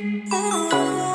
Oh.